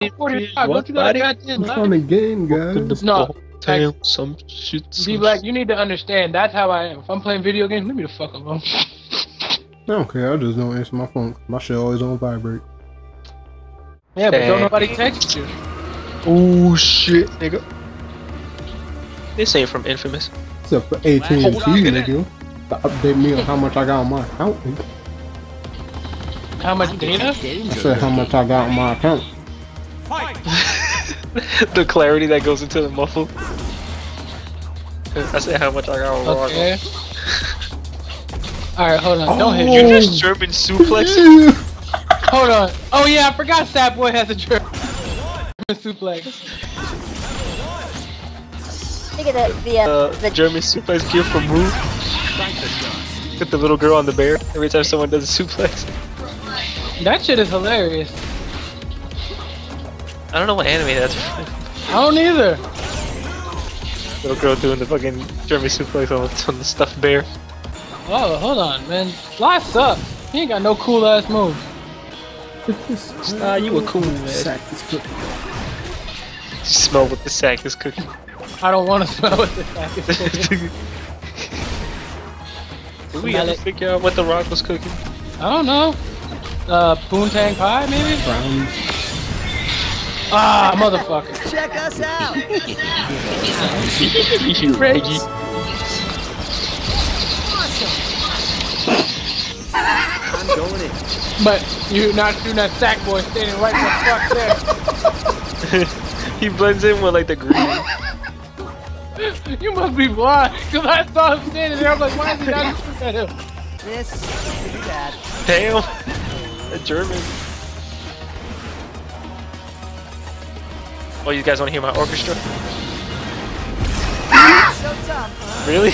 45. Don't you got a goddamn It's on the game, guys. No, Damn, some shit. D Some Black, you need to understand. That's how I am. If I'm playing video games, leave me the fuck alone. I don't care. I just don't answer my phone. My shit always on vibrate. Yeah, but don't nobody text you. Oh shit, nigga. This ain't from Infamous. Except for AT&T, Hold on, nigga. nigga. To update me on how much I got on my account. How much data? I said how much I got on my account. the clarity that goes into the muffle. I said how much I got on Raw. Okay. Alright, hold on. Don't hit You me. just German suplex? Hold on. Oh yeah, I forgot Sack Boy has a German suplex. Look at the the, uh, Uh, the German suplex gear from Move. With the little girl on the bear every time someone does a suplex. That shit is hilarious. I don't know what anime that's from. I don't either. Little girl doing the fucking Jeremy suplex on, on the stuffed bear. Oh, hold on, man. Sly sucks. He ain't got no cool ass move. Nah, you a cool man. Sack is cooking. Smell what the sack is cooking. I don't want to smell what the sack is cooking. Did we ever figure out what the rock was cooking? I don't know. Uh, poontang pie maybe? Brownies. Ah, motherfucker. Check us out. Reggie. I'm going in. But you're not shooting that sack boy standing right the fuck there. he blends in with like the green. You must be blind, cause I saw him standing there. I'm like, why is he not shooting at him? This could be bad. Damn. A German. Oh, you guys want to hear my orchestra? So? Really?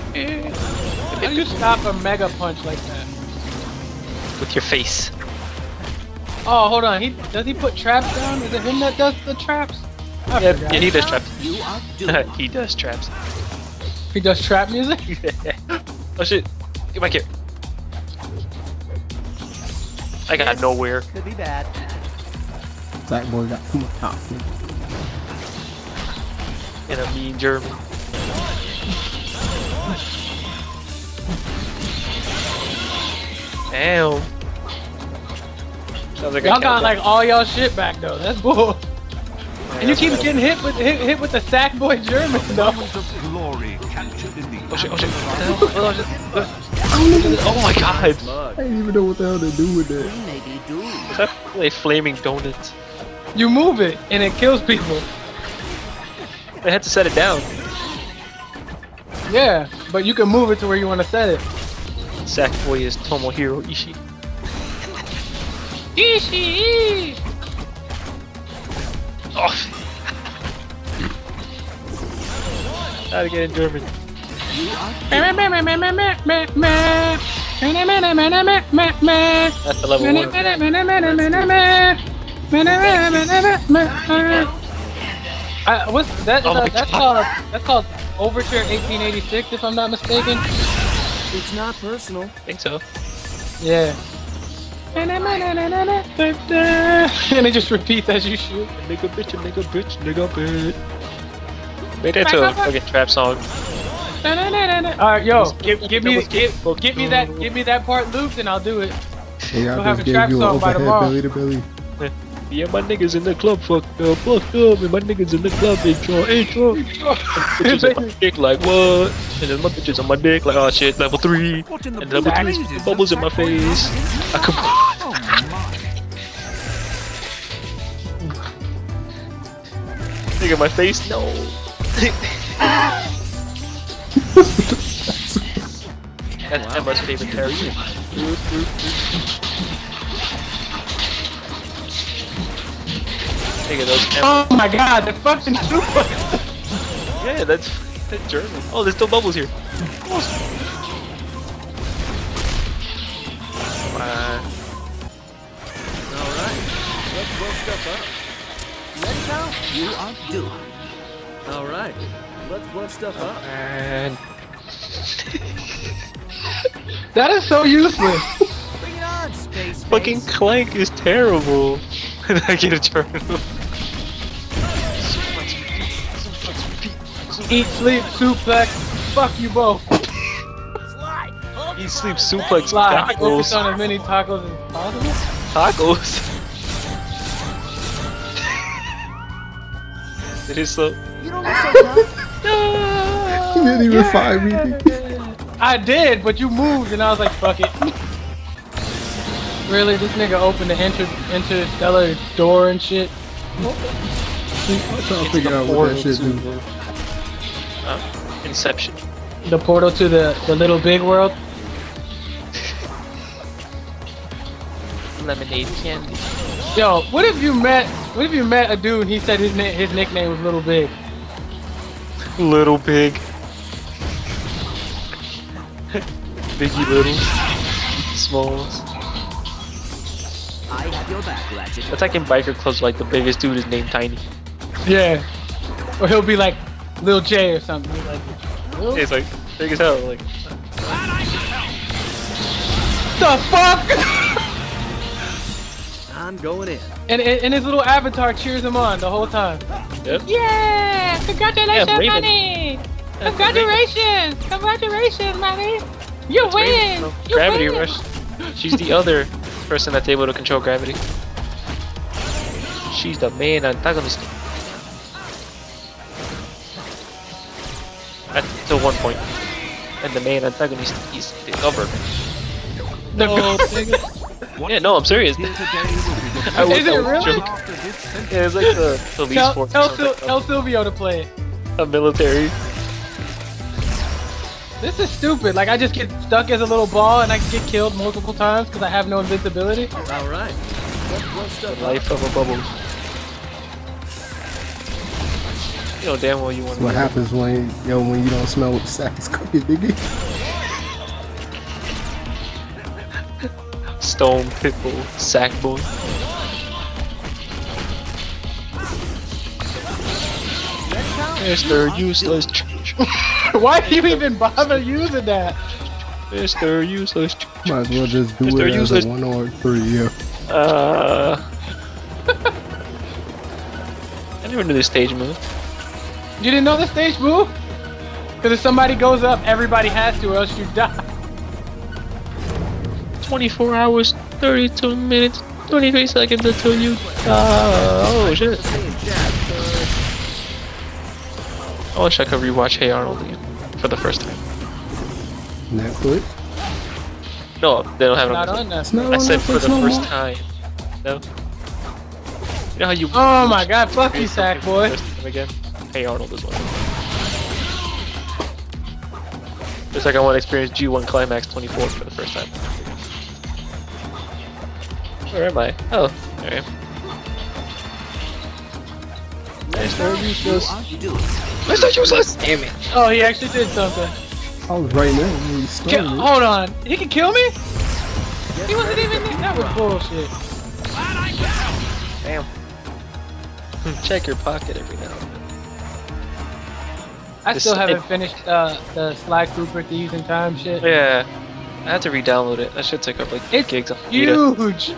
How do you stop a mega punch like that? With your face. Oh, hold on. He does he put traps down? Is it him that does the traps? I Yeah, yeah, he does traps. You are doomed. he does traps. He does trap music. oh shit. Get back here. I got This nowhere. Could be bad. Sack boy got too much top. In a mean German. Damn. Sounds like a Y'all got countdown. like all y'all shit back though. That's bull. And you keep getting hit with hit, hit with the sack boy German though. glory captured in the Oh shit, oh shit. What the hell? Oh, shit. Oh my god. I didn't even know what the hell to do with that. We may be doomed. Is that like flaming donuts? You move it and it kills people. I had to set it down. Yeah, but you can move it to where you want to set it. Sackboy is Tomohiro Ishii. Ishii. Oh. How to get in German? That's the level one. Uh, what's that? Oh uh, that's God. called that's called Overture 1886, if I'm not mistaken. It's not personal. I think so. Yeah. And it just repeats as you shoot. Nigga bitch, nigga bitch, nigga bitch. Make that to a fucking trap song. Alright, yo, give, give me give, give me that give me that part looped and I'll do it. Hey, I We'll have just a trap gave you an song by overhead tomorrow. belly to belly. Yeah, my niggas in the club fucked up, uh, fucked up, and my niggas in the club intro, intro. bitches on my dick like what? And then my bitches on my dick like oh shit, level three. What in the And level three, blazes bubbles in my face. I could. Oh my. Nigga, my face, no. That's Emma's favorite character. Nigga, those Emma. Oh my god, the fucking super! Yeah, that's, that's German. Oh, there's still bubbles here. Uh, Alright. Let's blow stuff up. Ready, pal? You are doomed. Alright. Let's blow stuff up. and That is so useless. Bring it on, space. Fucking face. Clank is terrible. and I get a turn. Eat, sleep, suplex. Fuck you both. Slide. Hold He sleeps suplex Fly. Focus tacos. on as many tacos as possible. Tacos. it is so. You don't look so tough. He didn't even fight me. I did, but you moved, and I was like, fuck it. Really, this nigga opened the inter interstellar door and shit. I'm trying to figure out what that shit do. Uh, Inception. The portal to the the little big world. Lemonade candy. Yo, what if you met what if you met a dude and he said his na- his nickname was Little Big? Little Big. Biggie Little. Smalls. I have your back, Ratchet. That's like in biker clubs, like the biggest dude is named Tiny. Yeah. Or he'll be like Lil J or something. He's like, Lil? It's like big as hell. Like the fuck? I'm going in. and, and and his little avatar cheers him on the whole time. Yep. Yeah! Congratulations, Yeah, Raven. money! Congratulations! Congratulations, money! You win! No, You Gravity win! Rush. She's the other person that's able to control gravity. She's the main antagonist. Until one point. And the main antagonist is the government. The Yeah, no, I'm serious. Here today will be the I was, Is it I was really? joking. after this sentence. Yeah, it's like the police tell, force. tell, or Sil- something, tell Silvio to play it. a military. This is stupid. Like, I just get stuck as a little ball and I get killed multiple times because I have no invincibility. All right. Let's blow stuff up. Life of a bubble. You know damn well you want That's what happens when yo when you don't smell what the sack is cooking, nigga. Stone Pitbull Sack Boy. Mr. Useless Church. Why do you even bother using that? Mr. Useless Church. Might as well just do Mr. it as a one or three, yeah. Uh. I never knew this stage move. You didn't know the stage move? Because if somebody goes up, everybody has to, or else you die. 24 hours, 32 minutes, 23 seconds until you die. Oh shit. Saying jab. I wish I could rewatch Hey Arnold again for the first time. Netflix. No, they don't have it Not on on that. It's not I on said for the no first more. time. No. You know how you? Oh my god, fuck you, Here's sack boy. the first time Again. Hey Arnold is one. It's like I want to experience G1 Climax 24 for the first time. Where am I? Oh, there I am. Mr. Useless. You do it. Mr. Useless! Damn it. Oh, he actually did something. I was right there when you Ki- hold on. He can kill me? He wasn't even there. That was bullshit. Damn. Check your pocket every now and then. I This- still haven't it- finished uh, the Sly Cooper Thieves in Time shit. Yeah. I had to re-download it. That should take up like It's gigs on Vita. huge.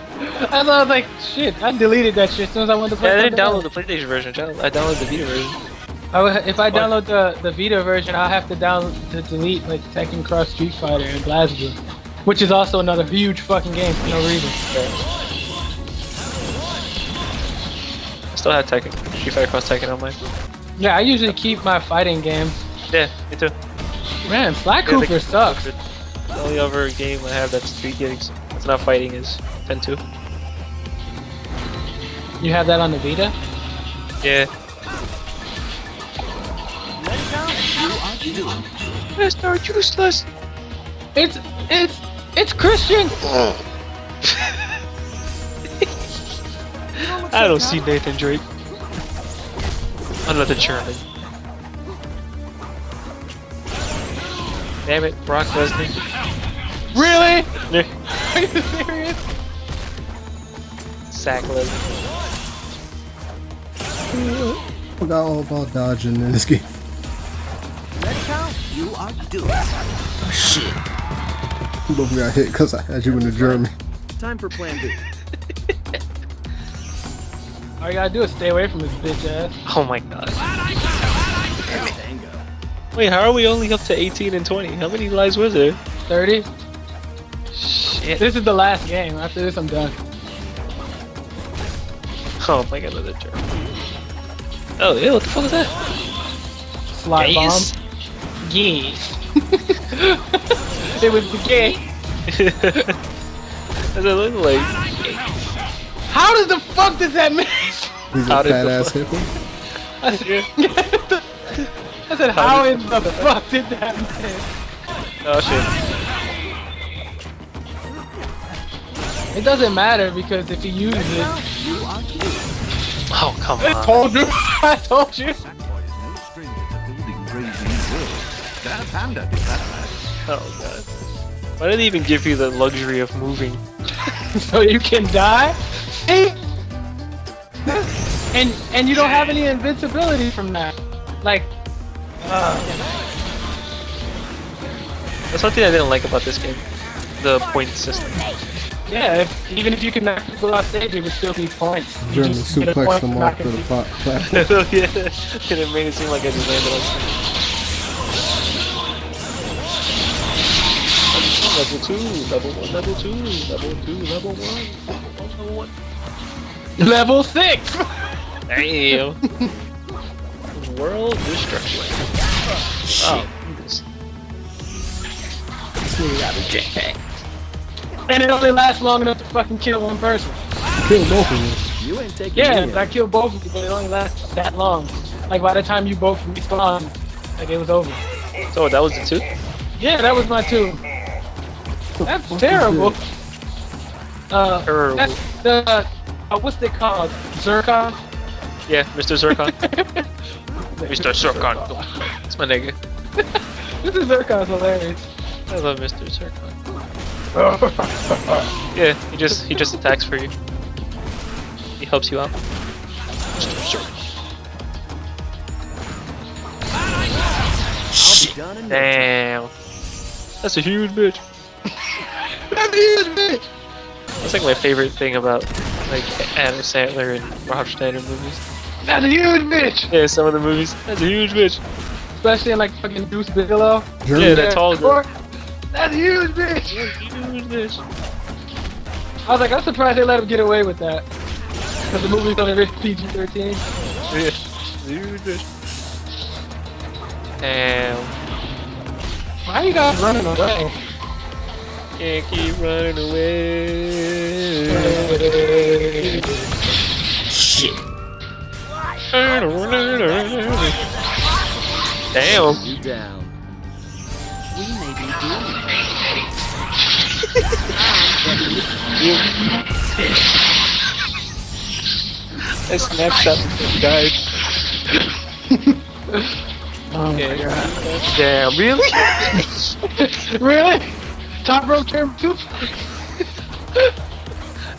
I was like, shit, I deleted that shit as soon as I went to play Yeah, I didn't download the PlayStation version. I downloaded the Vita version. I would- if I download the, the Vita version, I'll have to download to delete like Tekken Cross Street Fighter and BlazBlue, which is also another huge fucking game for no reason. I still have Tekken. Street Fighter Cross Tekken on mine. Yeah, I usually keep my fighting games. Yeah, me too. Man, Sly Yeah, Cooper sucks. The only other game I have that's three gigs. It's not fighting is Pen 2. You have that on the Vita? Yeah. You do it. Mr. Useless! It's it's it's Christian. I don't see Nathan Drake. Another German. Damn it, Brock Lesnar. Really? Are you serious? Sack Lesnar. Forgot all about dodging in this game. Red count. You are doing it. We both got hit because I had you in the German. Time for plan B. All you gotta do is stay away from this bitch ass. Oh my god. Wait, how are we only up to 18 and 20? How many lives was there? 30. Shit. This is the last game. After this, I'm done. Oh my god, another jerk. Oh, yeah, what the fuck is that? Slide Yes. bomb. Yes. it was the gay. Does it look like? How does the fuck does that miss? He's How a did fat ass fuck- hippie. I said, I said how in the fuck did that miss? Oh shit. It doesn't matter because if he uses it, You are due. Oh, come on. I told you. I told you. Panda did that last. Oh god. Why did they even give you the luxury of moving? so you can die. See? And and you don't have any invincibility from that. Like, That's one thing I didn't like about this game. The point system. yeah, if, even if you can knock people off stage, it would still be points. You German just get a suplex point them for off to the people- platform. yeah, and it made it seem like I just landed on stage. Level two, level one, level two, level two, level one, level one. Level six. Damn. World destruction. Oh, this- And it only lasts long enough to fucking kill one person. Kill both of them. You ain't taking Yeah, I killed both of you, but it only lasts that long. Like by the time you both respawn, like it was over. so that was the two. Yeah, that was my two. That's terrible. Uh, Terrible. that's the uh, what's it called? Zurkon. Yeah, Mr. Zurkon. Mr. Zurkon. That's my nigga. This is Zurkon's hilarious. I love Mr. Zurkon. Yeah, he just he just attacks for you. He helps you out. I'll be done in no time. Damn. That's a huge bitch. That's huge, bitch. That's like my favorite thing about like Adam Sandler and Rob Schneider movies. That's a huge bitch. Yeah, some of the movies. That's a huge bitch. Especially in like fucking Deuce Bigalow. German, Yeah, that tall girl. That's a huge bitch. Huge bitch. I was like, I'm surprised they let him get away with that. Because the movie's only rated PG-13. Yeah, huge bitch. Damn. Why are you guys running away? Can't keep running away. Shit. Damn. You down. We may be doomed. I snapshot this guy. Oh my god. Damn, really? really? Top rope term two?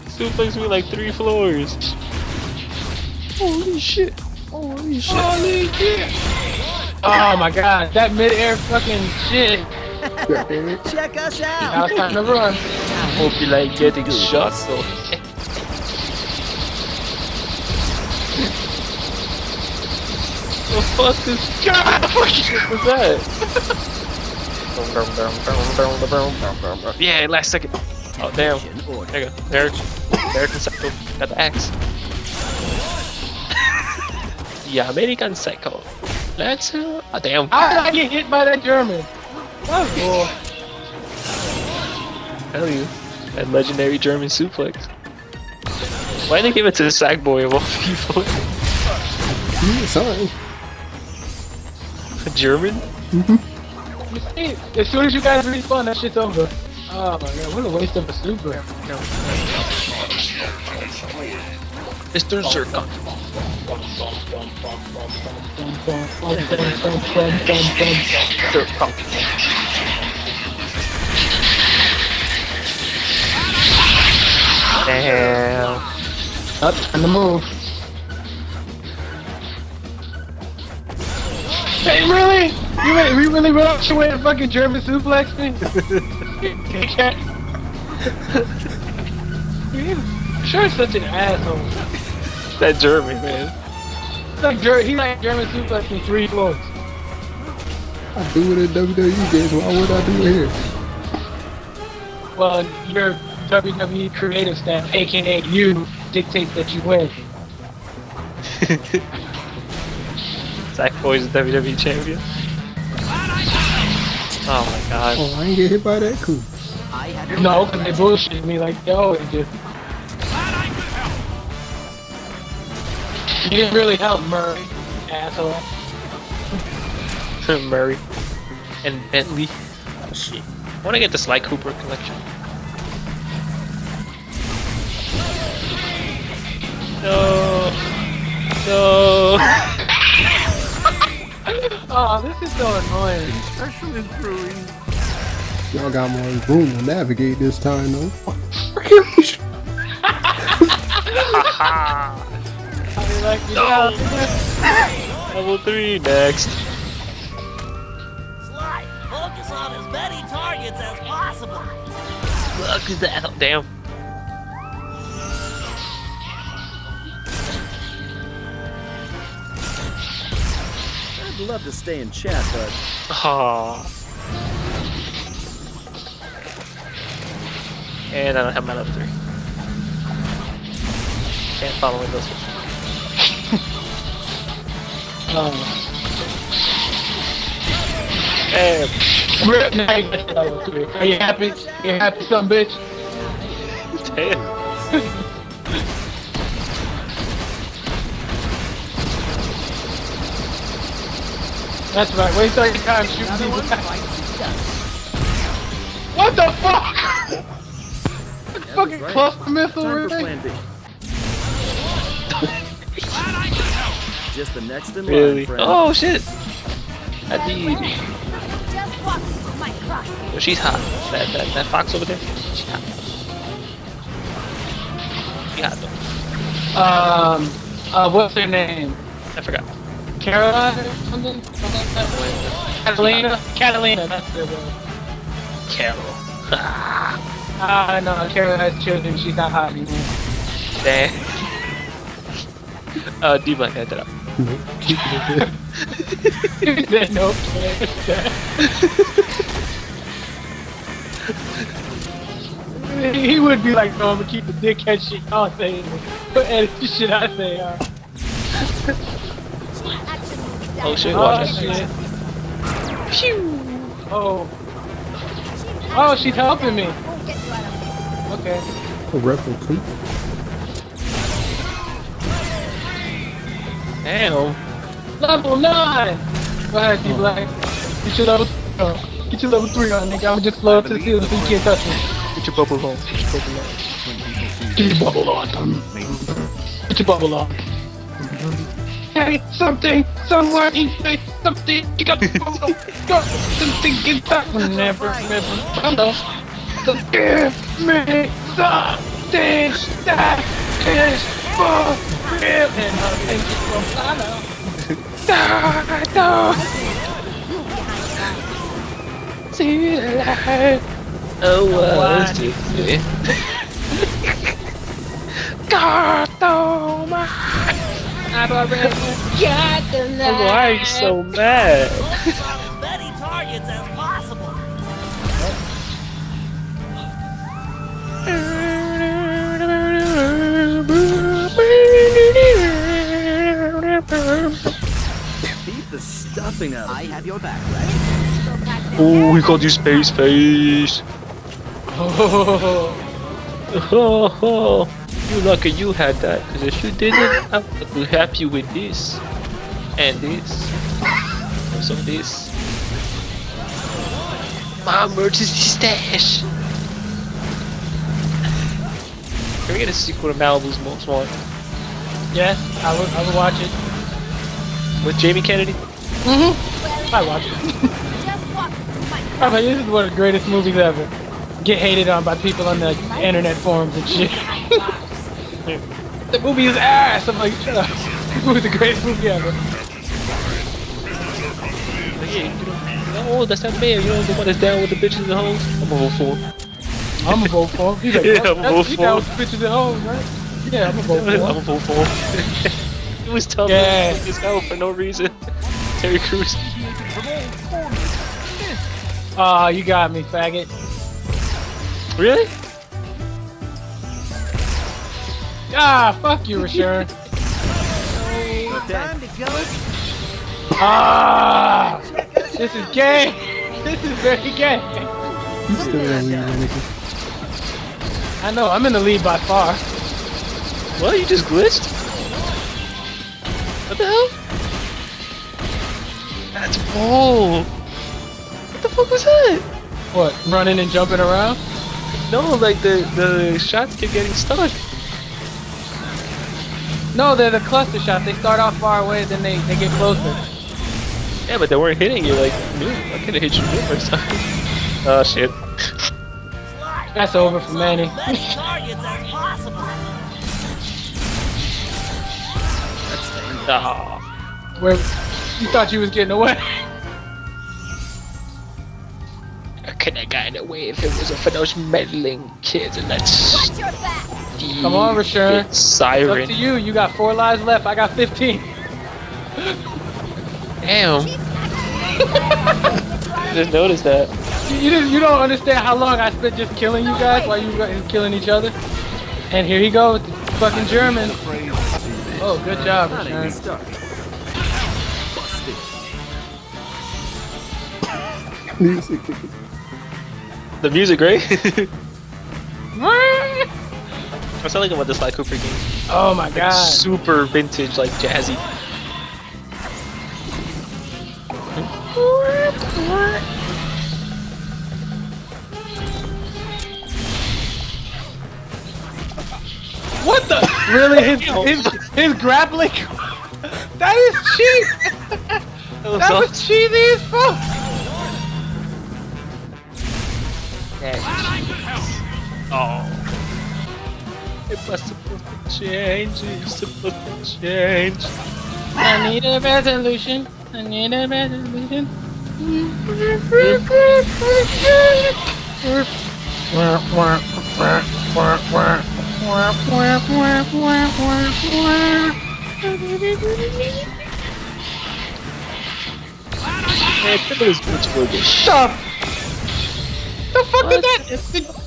Suplex me like three floors. Holy shit. Holy shit. Holy shit! Oh my god, that mid-air fucking shit. Check us Now out. it's time to run. Hope you like getting shot so. the fuck is God? What was that? Yeah, last second. Oh damn. Attention. There you go. There. American Psycho. Got the axe. yeah, American Psycho. Let's. Uh, oh, damn. How did I get hit by that German? Oh, was cool. Tell you. That legendary German suplex. Why did they give it to the Sackboy of all people? Sorry. A German? You see, as soon as you guys respawn, that shit's over. Oh my god, what a waste of a super. Mr. Zurkon. Zurkon. Damn. Up and the move. Hey, really? You really, you really went out your way to fucking German suplex me? dickhead. sure, such an asshole. That German man. He's like, Ger- he like German suplexing three floors. I do it in WWE games. Why would I do it here? Well, your WWE creative staff, aka you, dictates that you win. Sack Boy's WWE champion. Oh my god. Oh, I ain't get hit by that. Cool. I No, because they bullshit me like they always do. You didn't really help Murray, asshole. Murray. And Bentley. Oh shit. I wanna get the Sly Cooper collection. No. No. Oh, this is so annoying. Especially brewing. Y'all got more room to navigate this time, though. I mean, like, you know, Level 3 next. Sly, focus on as many targets as possible. Look at that. Damn. Love to stay in chat, but Aww. And I don't have my level 3. Can't follow in this one. um, Damn. Rip, now you got your level three. Are you happy? You happy, son, bitch? Damn. That's right. Wait till you time shooting these What the fuck? Fucking right. cluster missile, time for really? Just the next in Really? line. Oh shit. I did. Just my. Oh, she's hot. That, that that fox over there. She's hot. She hot though. Um, uh, what's her name? I forgot. Caroline or something? Something like that? Catalina? Catalina, that's the one. Carol. Ah, no, Carol has children. She's not hot anymore. Damn. Uh, D-Black had that up. He said he would be like, no, I'm gonna keep the dickhead shit y'all saying, but edit the shit I say. Uh, Oh shit, oh watch shit. it. Oh. Oh, she's helping me. Won't get you out of this. Okay. A reference. Damn. Level nine. Go ahead, D Black. Get your level. Uh, get your level three on, nigga. I'ma just flow up to the ceiling so you can't touch me. Get your bubble on. Get your bubble on. Get your bubble on. Get your bubble on. Hey, something, someone, say something. You got to bubble. Got something get back. Never, never. Bubble. So give me something that is for real. And I'll take it from Lana. Da, da. See the light. Oh, Why let's do it. God, oh my. I've already got the light. Why are you so mad? As many targets as possible. Beat the stuffing out of I have your back, right? Oh, we called you Space Face. Oh, Oh, oh, you lucky you had that. Cause if you didn't, I would be happy with this. And this. Also this. My emergency stash. Can we get a sequel to Malibu's Most Wanted? yes, I would, I would watch it. With Jamie Kennedy? Mhm. I watch it. Just walking my I'm like, this is one of the greatest movies ever. Get hated on by people on the internet forums and shit. The movie is ass. I'm like, shut up. This movie's the greatest movie ever. But yeah, you know, oh, that's that man. You know the one that's down with the bitches and hoes. I'm gonna vote for him. I'm gonna vote for him. He's like, Yeah, "Oh, I'm that's- vote he for down with the bitches at home, right? Yeah, I'm gonna vote for I'm him. gonna vote for him. he was telling Yeah. me his hell for no reason. Terry Crews. Ah, you got me, faggot. Really? Ah, fuck you, Rashawn. Time to go. ah, this is gay. This is very gay. You still don't leave anything. I know, I'm in the lead by far. What? You just glitched? What the hell? That's bull. What the fuck was that? What, running and jumping around? No, like the the shots kept getting stuck. No, they're the cluster shots. They start off far away, then they, they get closer. Yeah, but they weren't hitting you like me. I could have hit you numerous times. Oh shit. That's over for Manny. Many targets. Ah. Where you thought you was getting away. I could have gotten away if it wasn't for those meddling kids and that stupid Watch your back. Come on, Rashawn. It's up to you. You got four lives left. I got 15. Damn. Just noticed that. You, you didn't. You don't understand how long I spent just killing you guys while you were killing each other. And here he goes, with the fucking German. Oh, good job, Not Rashawn. started. Busted. Music. The music, right? I sound like I'm at the Sly Cooper game. Oh my god. Super vintage, like jazzy. What the? Really? His his, his grappling? That is cheap. That was That all- was cheesy as fuck. Oh. It was supposed to change. It's supposed to change. I need a resolution. I need a resolution. Man, look at this bitch movie. Stop! The fuck did that?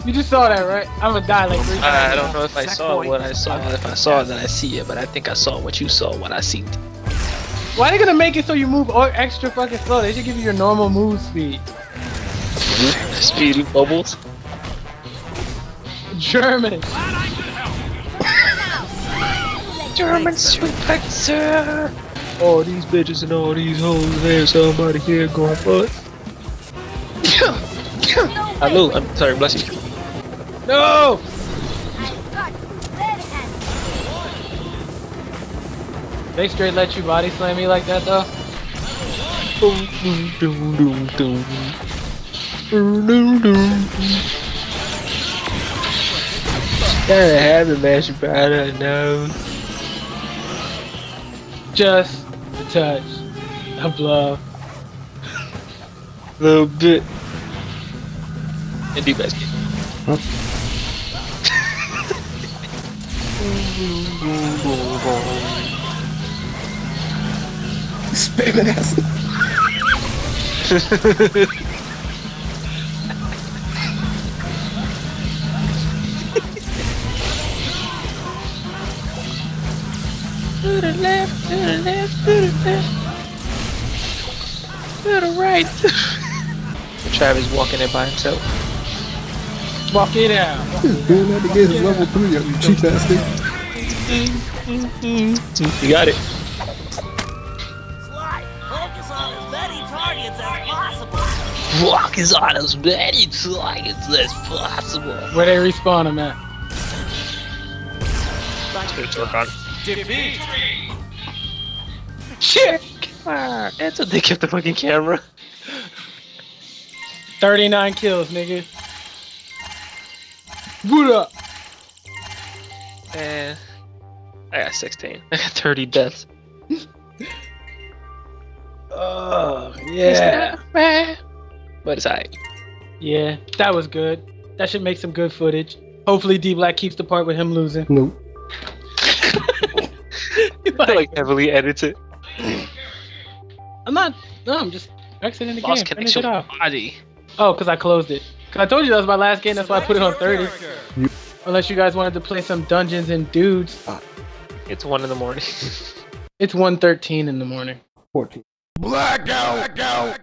Did- You just saw that, right? I'm gonna die like three times. I don't know if I saw what I saw. If I saw it, then I see it. But I think I saw what you saw, what I see. Why are they gonna make it so you move o- extra fucking slow? They should give you your normal move speed. Speedy bubbles. German. German suplexer. All these bitches and all these hoes. There's somebody here going butt. Hello, I'm sorry, bless you. No! Got red hand. They straight let you body slam me like that though? Boom, boom, doom, doom, doom. Boom, doom, doom. Gotta have man. You better know. Just a touch of love. little bit. And do you guys get? Huh? Spamming ass. To the left, to the left, to the left. To the right. Travis walking it by himself. Walk it out. Just doing that to get his level 3 up, you cheap ass nigga. You got it. Sly, focus on as many targets as possible. Walk is on as many targets as possible. Where they respawn him at. Shit! Ah, That's what they kept the fucking camera. 39 kills, nigga. Boot up! And I got 16. I got 30 deaths. Oh yeah, man. But it's alright. Yeah, that was good. That should make some good footage. Hopefully, D Black keeps the part with him losing. Nope. like heavily edited. I'm not. No, I'm just exiting the Lost game. Finish connection it off. body. Oh, because I closed it. Because I told you that was my last game. That's why I put it on 30. You- Unless you guys wanted to play some Dungeons and Dudes. Uh, It's one in the morning. It's 1.13 in the morning. 14. Blackout! Blackout!